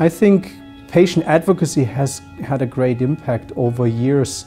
I think patient advocacy has had a great impact over years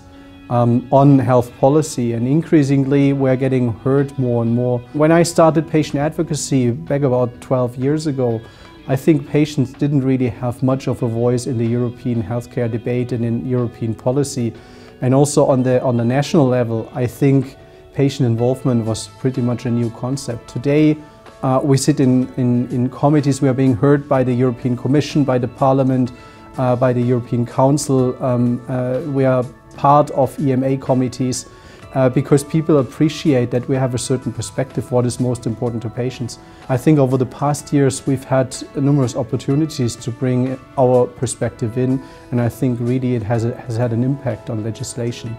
um, on health policy and increasingly we're getting heard more and more. When I started patient advocacy back about 12 years ago, I think patients didn't really have much of a voice in the European healthcare debate and in European policy. And also on the, on the national level, I think patient involvement was pretty much a new concept. Today, uh, we sit in, in, in, committees, we are being heard by the European Commission, by the Parliament, uh, by the European Council. Um, uh, we are part of EMA committees uh, because people appreciate that we have a certain perspective what is most important to patients. I think over the past years we've had numerous opportunities to bring our perspective in and I think really it has, a, has had an impact on legislation.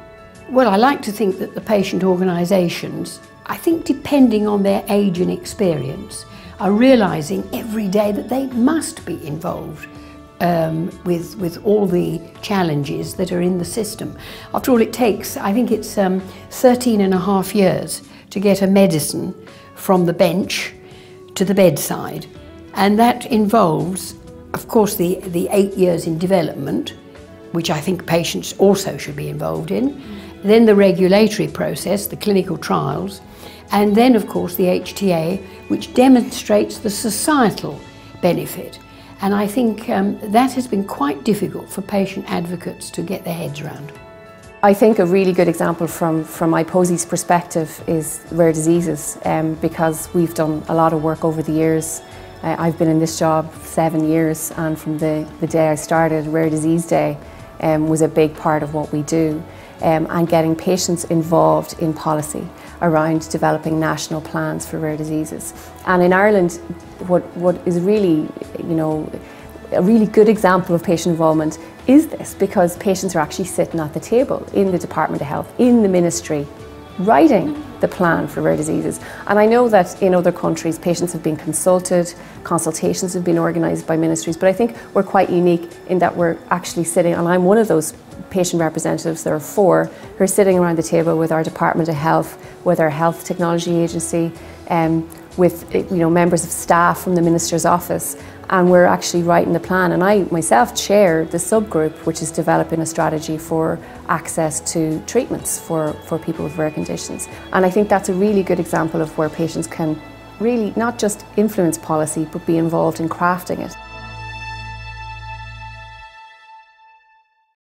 Well, I like to think that the patient organisations, I think depending on their age and experience, are realising every day that they must be involved um, with, with all the challenges that are in the system. After all, it takes, I think it's um, 13 and a half years to get a medicine from the bench to the bedside. And that involves, of course, the, the eight years in development, which I think patients also should be involved in, then the regulatory process, the clinical trials, and then, of course, the HTA, which demonstrates the societal benefit. And I think um, that has been quite difficult for patient advocates to get their heads around. I think a really good example from, from IPPOSI's perspective is rare diseases um, because we've done a lot of work over the years. Uh, I've been in this job seven years and from the, the day I started, Rare Disease Day um, was a big part of what we do um, and getting patients involved in policy around developing national plans for rare diseases. And in Ireland, what, what is really, you know, a really good example of patient involvement is this because patients are actually sitting at the table in the Department of Health, in the ministry, writing the plan for rare diseases. And I know that in other countries patients have been consulted, consultations have been organised by ministries, but I think we're quite unique in that we're actually sitting, and I'm one of those patient representatives, there are four, who are sitting around the table with our Department of Health, with our Health Technology Agency, um, with eh, you know, members of staff from the Minister's office and we're actually writing the plan and I myself chair the subgroup which is developing a strategy for access to treatments for, for people with rare conditions and I think that's a really good example of where patients can really not just influence policy but be involved in crafting it.